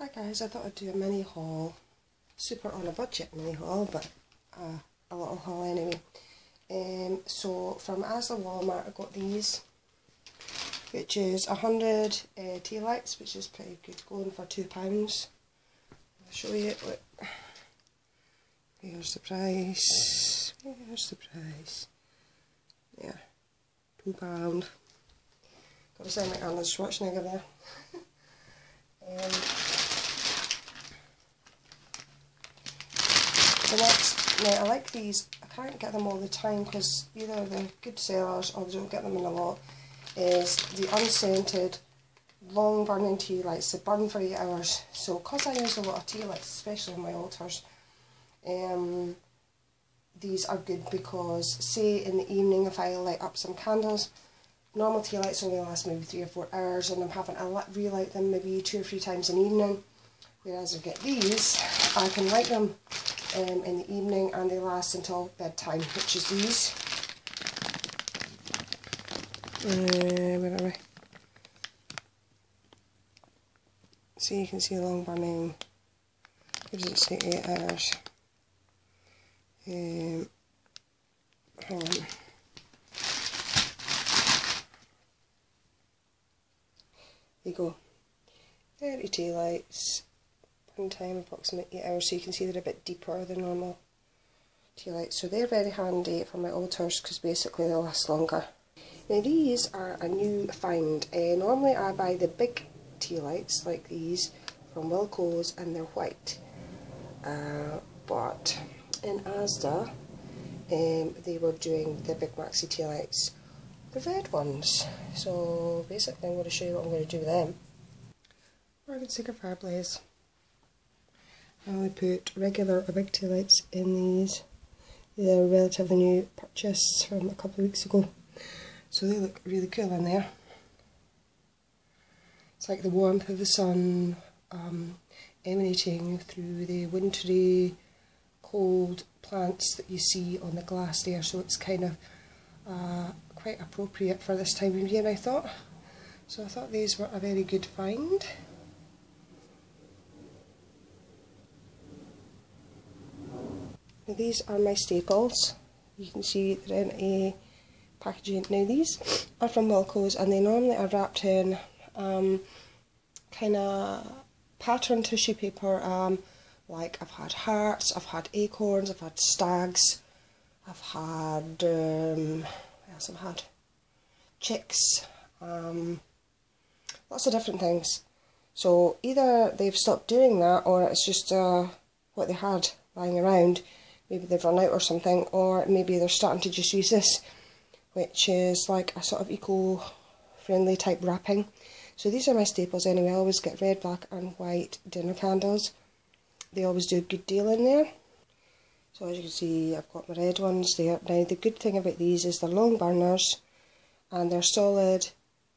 Hi guys, I thought I'd do a mini haul. Super on a budget mini haul, but uh, a little haul anyway. Um, so from Asda Walmart I got these, which is 100 uh, tea lights, which is pretty good, going for £2. I'll show you, look. Here's the price, here's the price. Yeah, £2. Got to sound like Arnold Schwarzenegger there. um, the next, now I like these, I can't get them all the time because either they're good sellers or don't get them in a lot, is the unscented long burning tea lights. that burn for 8 hours. So because I use a lot of tea lights, especially on my altars, um, these are good because say in the evening if I light up some candles, normal tea lights only last maybe 3 or 4 hours and I'm having to relight them maybe 2 or 3 times an evening. Whereas I get these, I can light them um, in the evening and they last until bedtime, which is these. Uh, where are we? So you can see long burning, what does it say, 8 hours. Um, hang on. There you go. 30 tea lights, burn time approximately 8 hours, so you can see they're a bit deeper than normal tea lights. So they're very handy for my altars because basically they last longer. Now these are a new find. Uh, normally I buy the big tea lights like these from Wilko's and they're white. Uh, but in Asda um, they were doing the big maxi tea lights, the red ones. So basically I'm going to show you what I'm going to do with them. Take a fireplace. I put regular lights in these. They're relatively new purchase from a couple of weeks ago. So they look really cool in there. It's like the warmth of the sun um, emanating through the wintry, cold plants that you see on the glass there. So it's kind of uh, quite appropriate for this time of year, I thought. So I thought these were a very good find. Now these are my staples. You can see they're in a packaging. Now these are from Wilko's and they normally are wrapped in um, kind of pattern tissue paper. Um, like I've had hearts, I've had acorns, I've had stags, I've had, um, what else I've had? Chicks, um, lots of different things. So either they've stopped doing that or it's just uh, what they had lying around maybe they've run out or something, or maybe they're starting to just use this, which is like a sort of eco-friendly type wrapping. So these are my staples anyway. I always get red, black and white dinner candles. They always do a good deal in there. So as you can see, I've got my red ones there. Now the good thing about these is they're long burners and they're solid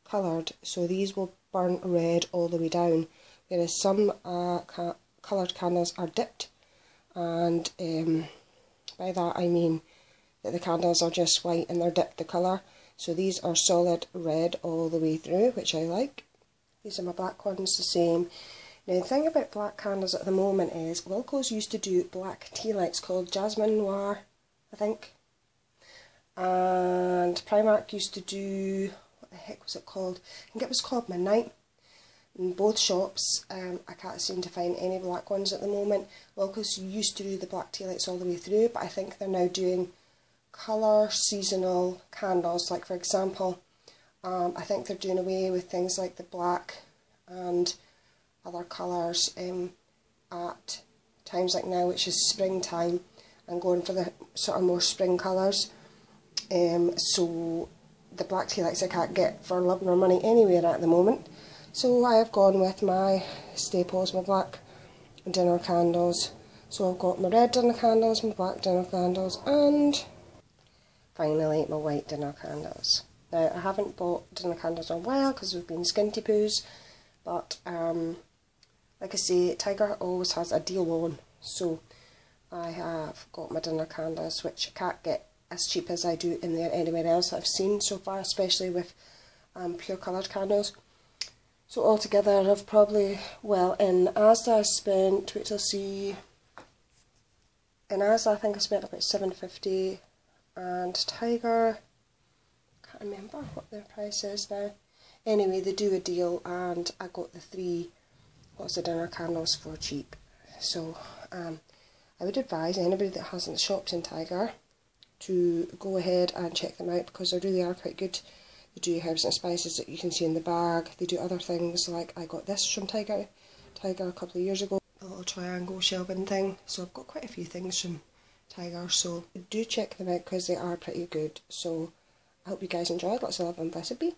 coloured. So these will burn red all the way down. Whereas some uh, ca coloured candles are dipped and um, by that I mean that the candles are just white and they're dipped the colour. So these are solid red all the way through, which I like. These are my black ones, the same. Now the thing about black candles at the moment is Wilko's used to do black tea lights called Jasmine Noir, I think. And Primark used to do, what the heck was it called? I think it was called Midnight in both shops. Um, I can't seem to find any black ones at the moment. Wilko's used to do the black tea lights all the way through, but I think they're now doing colour seasonal candles. Like for example, um, I think they're doing away with things like the black and other colours um, at times like now, which is springtime, and going for the sort of more spring colours. Um, so the black tea lights I can't get for love nor money anywhere at the moment. So I have gone with my staples, my black dinner candles. So I've got my red dinner candles, my black dinner candles, and finally my white dinner candles. Now I haven't bought dinner candles in a while because we've been skinty poos, but um, like I say, Tiger always has a deal on. So I have got my dinner candles, which I can't get as cheap as I do in there anywhere else I've seen so far, especially with um, pure coloured candles. So altogether I've probably, well in Asda I spent, wait till see, in Asda I think I spent about 750 and Tiger, can't remember what their price is now. Anyway, they do a deal and I got the three, what's the dinner candles for cheap. So um, I would advise anybody that hasn't shopped in Tiger to go ahead and check them out because they really are quite good. They do herbs and spices that you can see in the bag. They do other things like I got this from Tiger, Tiger a couple of years ago, a little triangle shelving thing. So I've got quite a few things from Tiger. So do check them out because they are pretty good. So I hope you guys enjoyed. Lots of love and blessed be.